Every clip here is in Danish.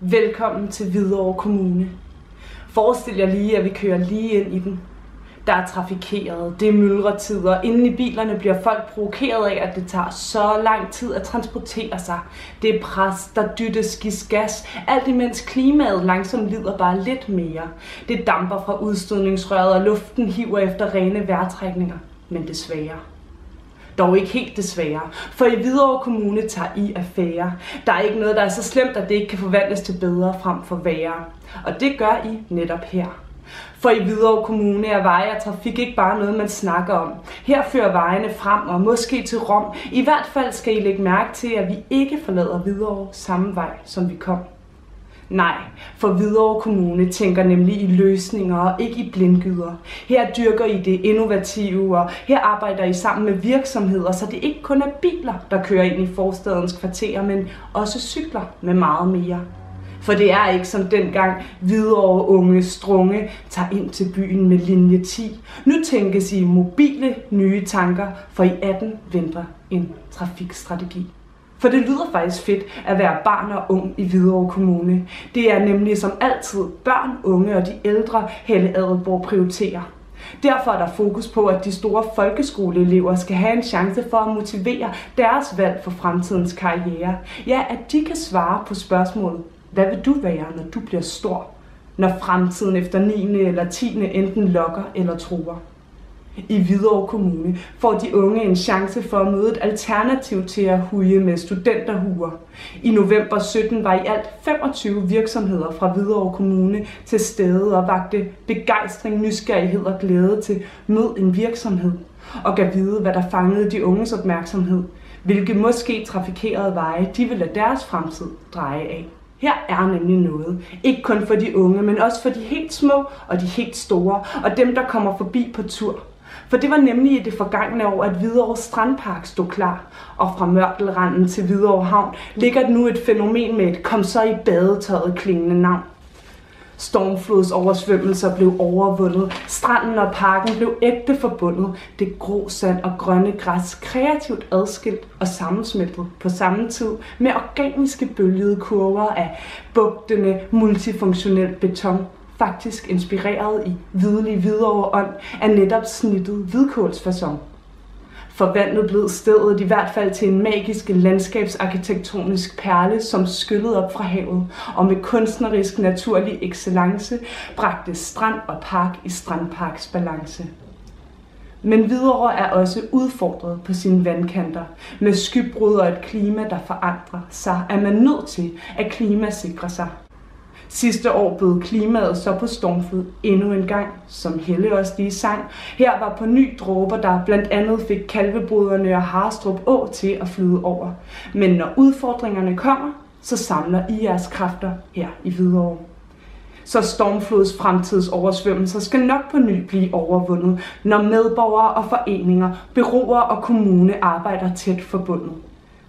Velkommen til Hvidovre Kommune. Forestil jer lige, at vi kører lige ind i den. Der er trafikeret, det er myldretider, inden i bilerne bliver folk provokeret af, at det tager så lang tid at transportere sig. Det er pres, der dyttes, gives gas, alt imens klimaet langsomt lider bare lidt mere. Det damper fra udstødningsrøret, og luften hiver efter rene vejrtrækninger. Men desværre. Dog ikke helt desværre, for i Hvidovre Kommune tager I affære. Der er ikke noget, der er så slemt, at det ikke kan forvandles til bedre frem for værre. Og det gør I netop her. For i Hvidovre Kommune er veje og trafik ikke bare noget, man snakker om. Her fører vejene frem og måske til Rom. I hvert fald skal I lægge mærke til, at vi ikke forlader Hvidovre samme vej, som vi kom. Nej, for Hvidovre Kommune tænker nemlig i løsninger og ikke i blindgyder. Her dyrker I det innovative, og her arbejder I sammen med virksomheder, så det ikke kun er biler, der kører ind i forstadens kvarterer, men også cykler med meget mere. For det er ikke som dengang Hvidovre unge strunge tager ind til byen med linje 10. Nu tænkes I mobile nye tanker, for i 18 venter en trafikstrategi. For det lyder faktisk fedt at være barn og ung i Hvidovre Kommune. Det er nemlig som altid børn, unge og de ældre Helle Adelborg prioriterer. Derfor er der fokus på, at de store folkeskoleelever skal have en chance for at motivere deres valg for fremtidens karriere. Ja, at de kan svare på spørgsmålet, hvad vil du være, når du bliver stor? Når fremtiden efter 9. eller 10. enten lokker eller truer i Hvidovre Kommune får de unge en chance for at møde et alternativ til at huge med studenterhuer. I november 17 var i alt 25 virksomheder fra Hvidovre Kommune til stede og vagte begejstring, nysgerrighed og glæde til mød en virksomhed og gav vide, hvad der fangede de unges opmærksomhed, hvilke måske trafikerede veje de ville lade deres fremtid dreje af. Her er nemlig noget. Ikke kun for de unge, men også for de helt små og de helt store, og dem, der kommer forbi på tur. For det var nemlig i det forgangne år, at Hvidovre Strandpark stod klar. Og fra Mørkelranden til Hvidovre Havn ligger nu et fænomen med et kom så i badetøjet klingende navn. Stormflodsoversvømmelser blev overvundet. Stranden og parken blev ægte forbundet. Det grå sand og grønne græs kreativt adskilt og sammensmeltet på samme tid med organiske bølgede kurver af bugtende multifunktionel beton faktisk inspireret i videlig hvidovre ånd af netop snittet hvidkålsfasong. Forvandlet blev stedet i hvert fald til en magisk landskabsarkitektonisk perle, som skyllede op fra havet, og med kunstnerisk naturlig excellence bragte strand og park i strandparks balance. Men Hvidovre er også udfordret på sine vandkanter. Med skybrud og et klima, der forandrer sig, er man nødt til at klimasikre sig. Sidste år bød klimaet så på stormflod endnu en gang, som Helle også lige sang. Her var på ny dråber, der blandt andet fik kalvebruderne og Harstrup Å til at flyde over. Men når udfordringerne kommer, så samler I jeres kræfter her i Hvidovre. Så stormflods fremtidsoversvømmelser skal nok på ny blive overvundet, når medborgere og foreninger, byråer og kommune arbejder tæt forbundet.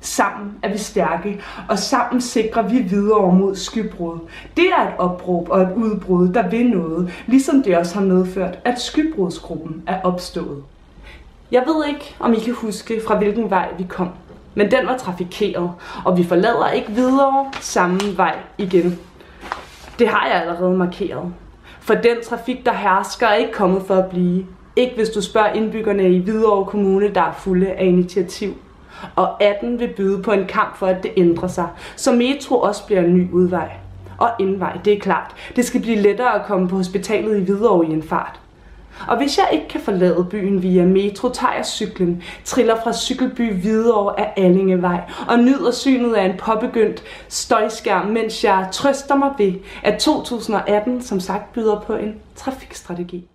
Sammen er vi stærke, og sammen sikrer vi videre mod skybrud. Det er et opråb og et udbrud, der vil noget, ligesom det også har medført, at skybrudsgruppen er opstået. Jeg ved ikke, om I kan huske, fra hvilken vej vi kom, men den var trafikeret, og vi forlader ikke videre samme vej igen. Det har jeg allerede markeret. For den trafik, der hersker, er ikke kommet for at blive. Ikke hvis du spørger indbyggerne i Hvidovre Kommune, der er fulde af initiativ og 18 vil byde på en kamp for, at det ændrer sig, så metro også bliver en ny udvej. Og indvej, det er klart. Det skal blive lettere at komme på hospitalet i Hvidovre i en fart. Og hvis jeg ikke kan forlade byen via metro, tager jeg cyklen, triller fra cykelby Hvidovre af Allingevej og nyder synet af en påbegyndt støjskærm, mens jeg trøster mig ved, at 2018 som sagt byder på en trafikstrategi.